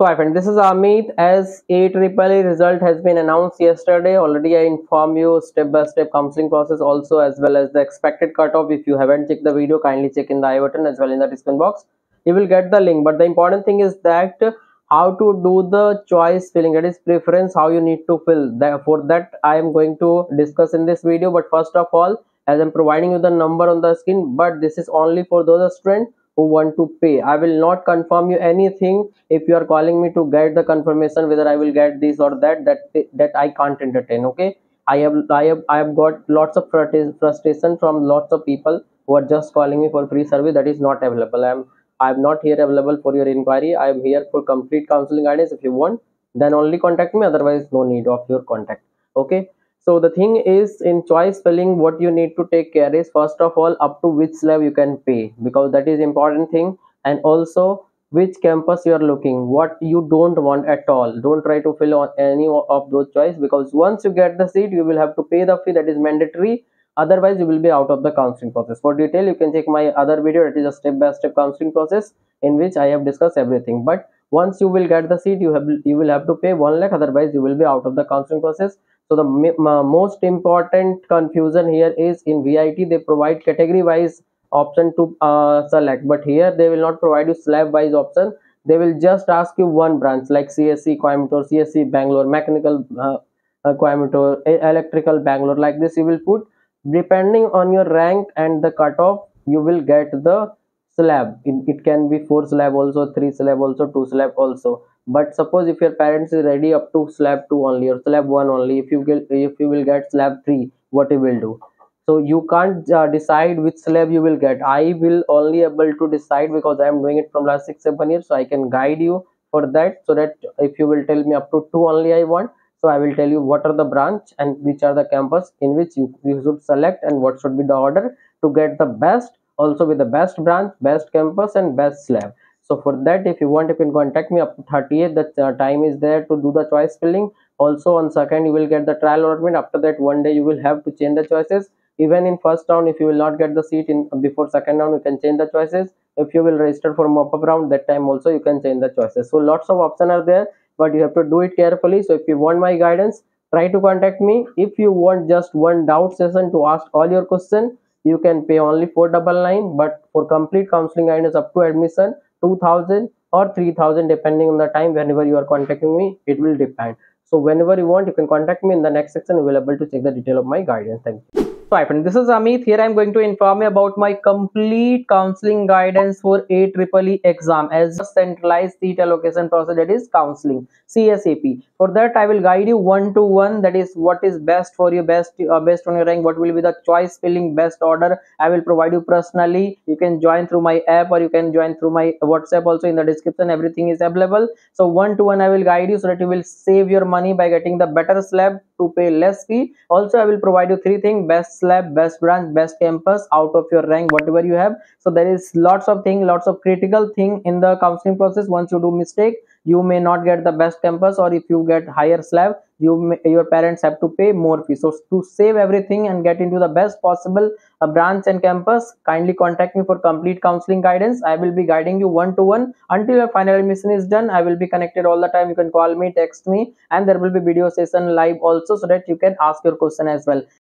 So my friend, this is Amit. As A result has been announced yesterday, already I inform you step by step counseling process also as well as the expected cutoff. If you haven't checked the video, kindly check in the I button as well in the description box. You will get the link. But the important thing is that how to do the choice filling that is preference how you need to fill for that i am going to discuss in this video but first of all as i'm providing you the number on the screen but this is only for those students who want to pay. I will not confirm you anything if you are calling me to get the confirmation whether i will get this or that that that i can't entertain okay? I have i have i have got lots of frustration from lots of people who are just calling me for free service that is not available. I'm i'm not here available for your inquiry. I am here for complete counseling guidance. If you want then only contact me. Otherwise no need of your contact okay so the thing is in choice filling what you need to take care is first of all up to which slab you can pay because that is important thing. And also which campus you are looking what you don't want at all. Don't try to fill on any of those choice because once you get the seat you will have to pay the fee that is mandatory. Otherwise you will be out of the counseling process. For detail you can check my other video. That is a step by step counseling process in which i have discussed everything. But once you will get the seat you have you will have to pay one lakh. Otherwise you will be out of the counseling process so the most important confusion here is in vit they provide category wise option to uh, select. But here they will not provide you slab wise option. They will just ask you one branch like cse coimbatore cse bangalore mechanical uh, uh, coimbatore electrical bangalore. Like this you will put depending on your rank and the cutoff you will get the slab. It, it can be four slab also three slab also two slab also. But suppose if your parents is ready up to slab 2 only or slab 1 only if you get if you will get slab 3 what you will do? So you can't uh, decide which slab you will get. I will only able to decide because i am doing it from last six seven years so i can guide you for that so that if you will tell me up to 2 only i want so i will tell you what are the branch and which are the campus in which you, you should select and what should be the order to get the best also with the best branch best campus and best slab. So for that if you want you can contact me up to 38 the uh, time is there to do the choice filling. Also on second you will get the trial allotment. After that one day you will have to change the choices. Even in first round if you will not get the seat in before second round you can change the choices. If you will register for mop-up round that time also you can change the choices. So lots of options are there but you have to do it carefully. So if you want my guidance try to contact me. If you want just one doubt session to ask all your question you can pay only 499 but for complete counseling guidance up to admission 2000 or 3000 depending on the time whenever you are contacting me it will depend. So whenever you want you can contact me in the next section available to check the detail of my guidance. Thank you hi friend, this is Amit. Here I'm going to inform you about my complete counseling guidance for a triple E exam as centralized seat allocation process that is counseling CSAP. For that I will guide you one to one that is what is best for you best uh, based on your rank what will be the choice filling best order I will provide you personally. You can join through my app or you can join through my WhatsApp also in the description everything is available. So one to one I will guide you so that you will save your money by getting the better slab to pay less fee. Also I will provide you three things best slab best branch best campus out of your rank whatever you have. So there is lots of thing lots of critical thing in the counseling process. Once you do mistake you may not get the best campus or if you get higher slab you may, your parents have to pay more fee so to save everything and get into the best possible uh, branch and campus kindly contact me for complete counseling guidance. I will be guiding you one to one until your final admission is done i will be connected all the time. You can call me text me and there will be video session live also so that you can ask your question as well